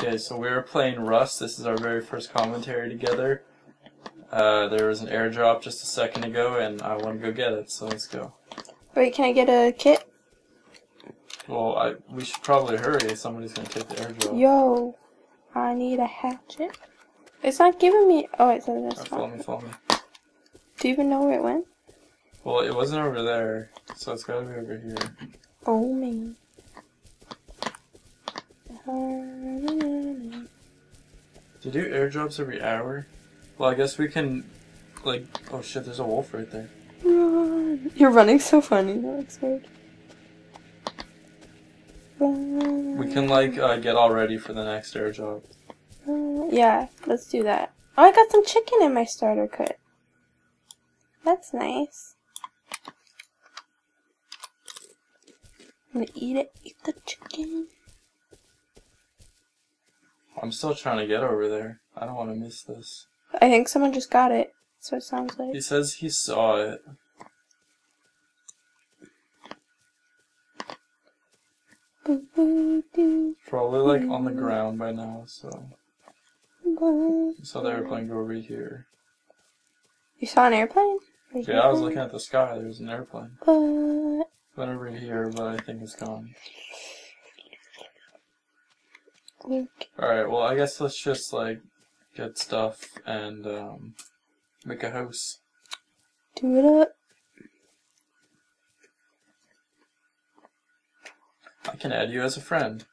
Okay, so we were playing Rust. This is our very first commentary together. Uh, there was an airdrop just a second ago, and I want to go get it. So let's go. Wait, can I get a kit? Well, I we should probably hurry. Somebody's gonna take the airdrop. Yo, I need a hatchet. It's not giving me. Oh, it says Alright, it's follow me, follow me. Do you even know where it went? Well, it wasn't over there, so it's gotta be over here. Oh man. Do you do airdrops every hour? Well, I guess we can, like, oh shit, there's a wolf right there. Run. You're running so funny. That looks weird. Run. We can, like, uh, get all ready for the next airdrop. Uh, yeah, let's do that. Oh, I got some chicken in my starter kit. That's nice. I'm gonna eat it. Eat the chicken. I'm still trying to get over there. I don't want to miss this. I think someone just got it. That's what it sounds like. He says he saw it. Probably, like, on the ground by now, so. So the airplane go over here. You saw an airplane? Or Yeah, I was looking at the sky. There's an airplane. But Went over here, but I think it's gone. Alright, well, I guess let's just, like, get stuff and, um, make a house. do it up. I can add you as a friend.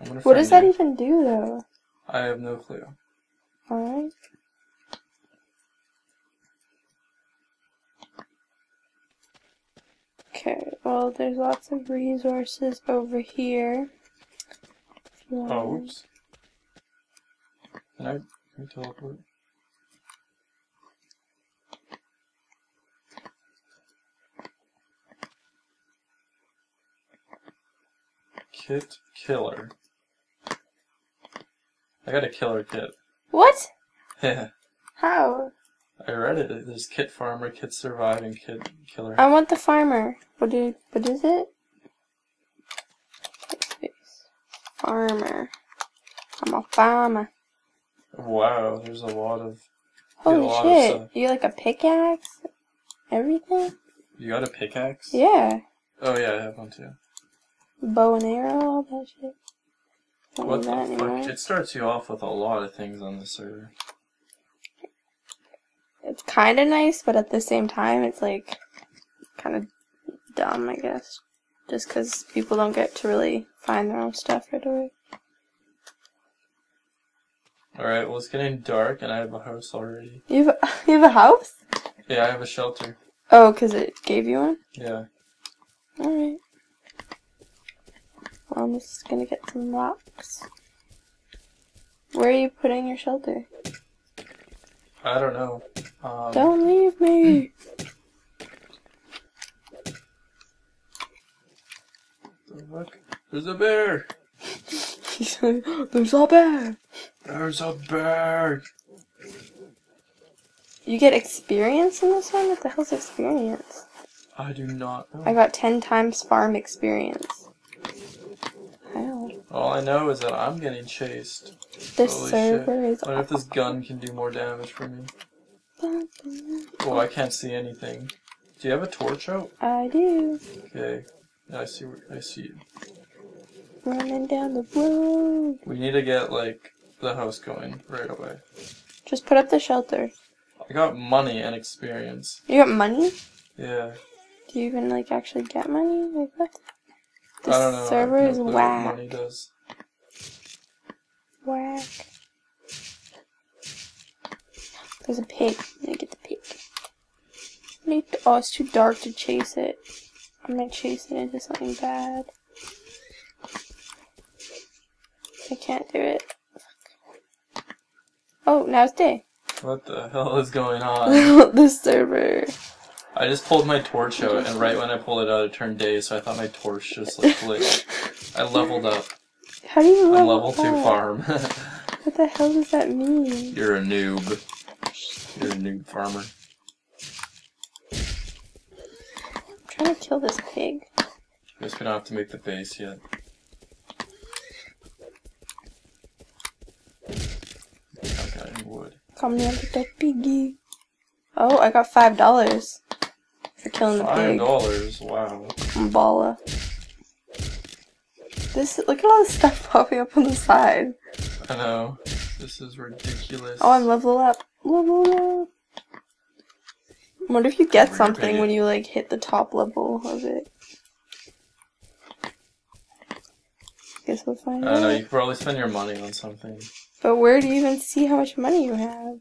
I'm gonna What friend does that you. even do though? I have no clue. Alright. Okay, well, there's lots of resources over here. Oh, oops. Can I, can I teleport? Kit killer. I got a killer kit. What? Yeah, How? I read it. There's kit farmer, kit surviving, kit killer. I want the farmer. What do? What is it? Farmer. I'm a farmer. Wow, there's a lot of. Holy lot of shit! stuff. You like a pickaxe? Everything? You got a pickaxe? Yeah. Oh yeah, I have one too. Bow and arrow, all that shit. Don't What the fuck? anymore. It starts you off with a lot of things on the server. It's kind of nice, but at the same time, it's like kind of dumb, I guess. Just because people don't get to really find their own stuff right away. Alright, well it's getting dark and I have a house already. You have, you have a house? Yeah, I have a shelter. Oh, because it gave you one? Yeah. Alright. Well, I'm just gonna get some rocks. Where are you putting your shelter? I don't know. Um, Don't leave me! the fuck? There's a bear! He's like, there's a bear! There's a bear! You get experience in this one? What the hell's experience? I do not know. I got 10 times farm experience. How? All I know is that I'm getting chased. This Holy server is What if this gun can do more damage for me? Oh, I can't see anything. Do you have a torch out? I do. Okay. I see. I see you. Running down the road. We need to get like the house going right away. Just put up the shelter. I got money and experience. You got money? Yeah. Do you even like actually get money? Like what? I don't know. Server is whack. Money does. Whack. There's a pig. I'm gonna get the pig. I need to- oh, it's too dark to chase it. I'm gonna chase it into something bad. I can't do it. Oh, now it's day. What the hell is going on? this server. I just pulled my torch out, and right when I pulled it out, it turned day. So I thought my torch just like lit. I leveled up. How do you I'm level level two farm. What the hell does that mean? You're a noob. You're a noob farmer. I'm trying to kill this pig. I Guess we don't have to make the base yet. getting wood. Come here, little piggy. Oh, I got five dollars for killing the Five pig. dollars. Wow. Balla. This look at all this stuff popping up on the side. I know. This is ridiculous. Oh, I'm level up. Level up. I wonder if you get something when you like hit the top level of it. Guess we'll find I don't know. out. You could probably spend your money on something. But where do you even see how much money you have?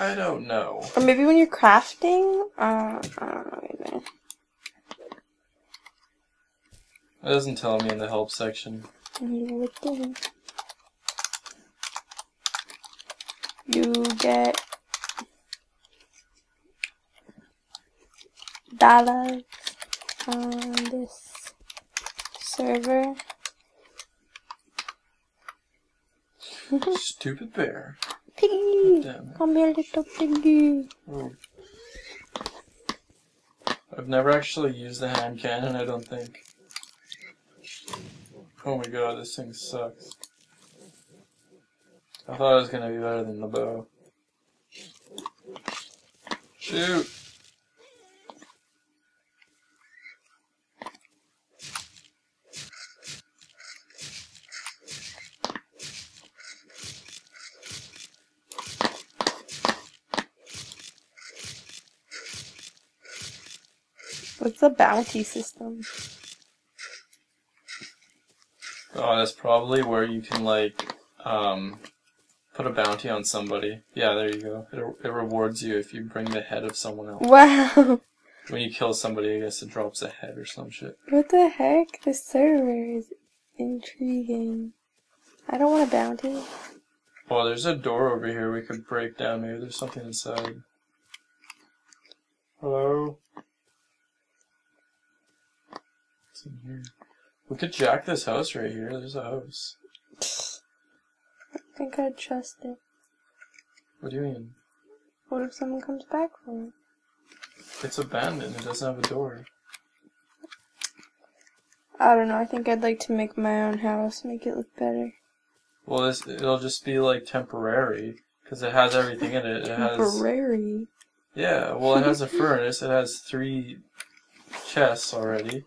I don't know. Or maybe when you're crafting? Uh, I don't know either. It doesn't tell me in the help section. You get dollars on this server. Stupid bear. Piggy! Damn it. Come here, little piggy. Ooh. I've never actually used the hand cannon, I don't think. Oh my god, this thing sucks. I thought it was gonna be better than the bow. Shoot! What's the bounty system? Oh, that's probably where you can, like, um, put a bounty on somebody. Yeah, there you go. It, it rewards you if you bring the head of someone else. Wow! When you kill somebody, I guess it drops a head or some shit. What the heck? This server is intriguing. I don't want a bounty. Oh, there's a door over here we could break down. Maybe there's something inside. Hello? What's in here? We could jack this house right here. There's a house. I think I'd trust it. What do you mean? What if someone comes back for it? It's abandoned. It doesn't have a door. I don't know. I think I'd like to make my own house, make it look better. Well, this it'll just be like temporary because it has everything in it. It has Temporary. yeah. Well, it has a furnace. It has three chests already.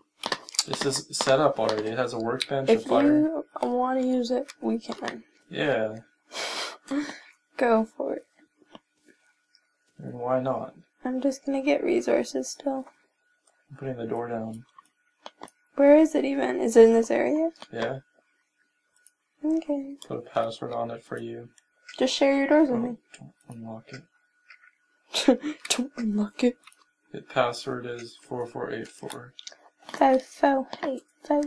This is set up already. It has a workbench, a If fire. you want to use it, we can. Yeah, Go for it. and why not? I'm just gonna get resources still. I'm putting the door down. Where is it even? Is it in this area? Yeah, Okay. put a password on it for you. Just share your doors with Oh, me. don't unlock it. Don't unlock it. The password is four four eight four. Five, four, eight, five,